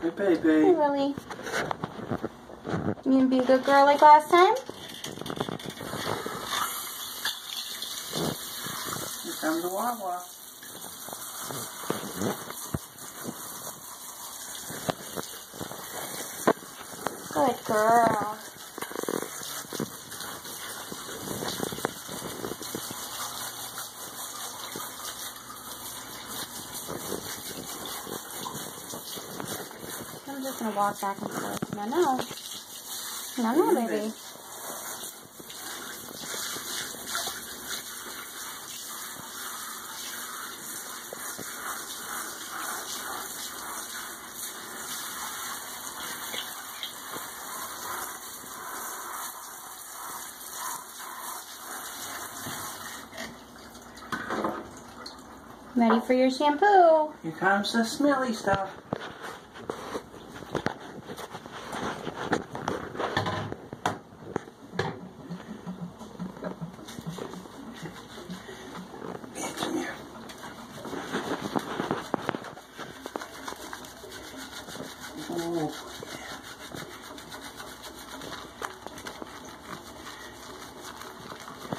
Hey, baby. Hey, Lilly. You gonna be a good girl like last time? Here comes the Wawa. Good girl. I'm just gonna walk back and forth. No, no. No, no, baby. Ready for your shampoo. Here comes the smelly stuff.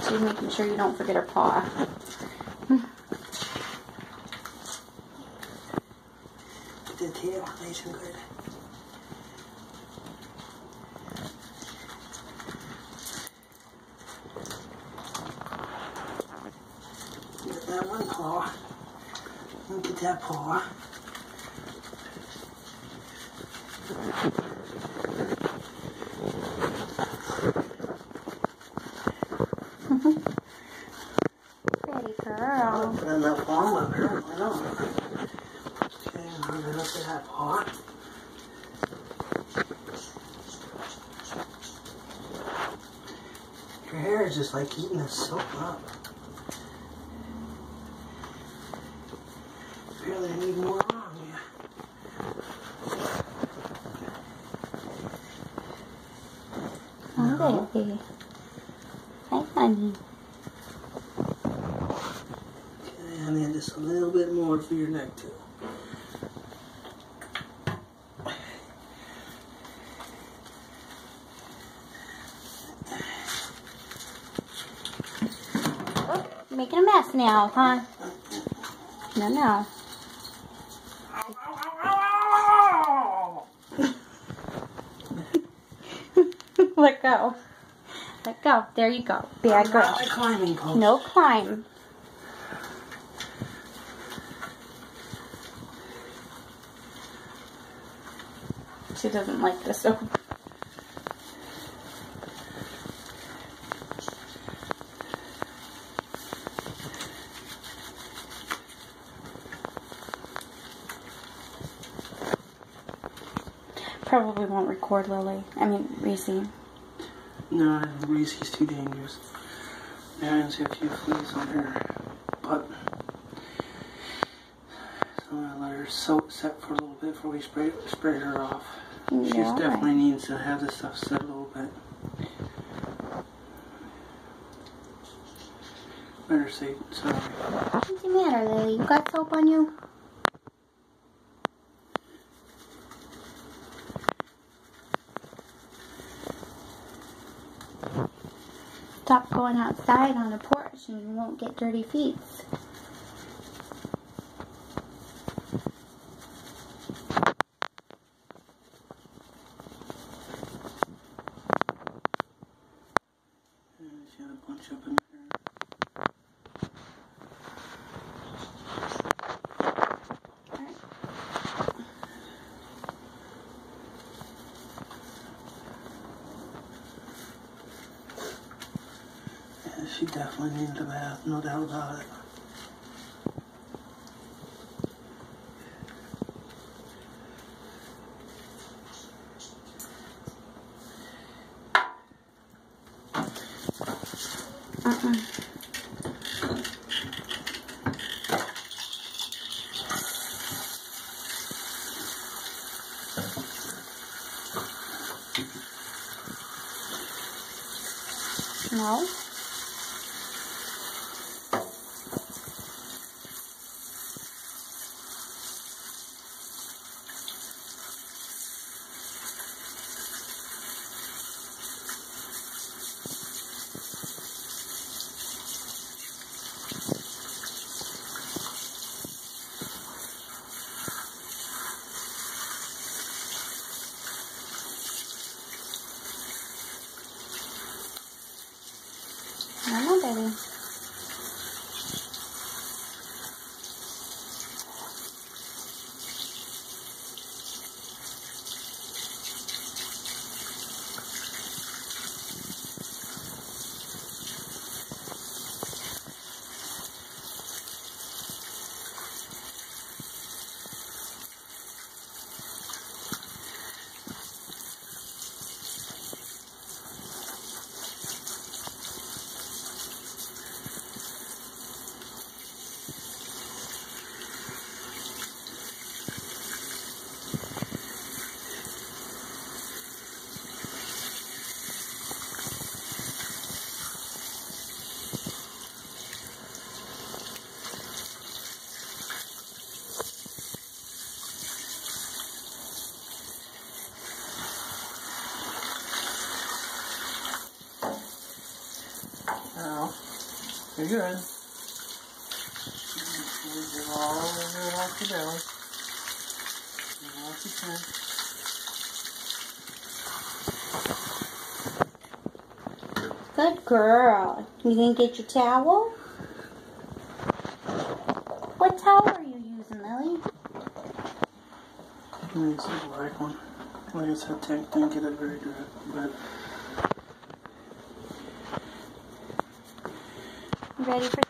She's making sure you don't forget her paw. the tail nice and good. Get that one paw. And get that paw. Pretty girl. Put on that paw up here. I know. Okay, now then look at that paw. Your hair is just like eating the soap up. Barely need more on you. Hi, baby. Hi, honey. Okay, and then just a little bit more for your neck too. Making a mess now, huh? No, no. Let go. Let go. There you go. Bad girl. Climbing. No climb. She doesn't like this soap. Probably won't record Lilly. I mean, Reese. No, Reese's too dangerous. Now I can see a few fleas on her butt. So I'm gonna let her soak set for a little bit before we spray spray her off. She Yeah, definitely needs to have this stuff set a little bit. Better say sorry. What's the matter, Lilly? You got soap on you? Stop going outside on the porch and you won't get dirty feet. Yeah, She had a bunch up in here. Yeah, she definitely needs a bath, no doubt about it. Uh-uh. No. You're good. All of it off your belly. Get off your chin. Good girl. You gonna get your towel? What towel are you using, Lilly? It's a black one. Like I said, Tank didn't get it very good, but ready for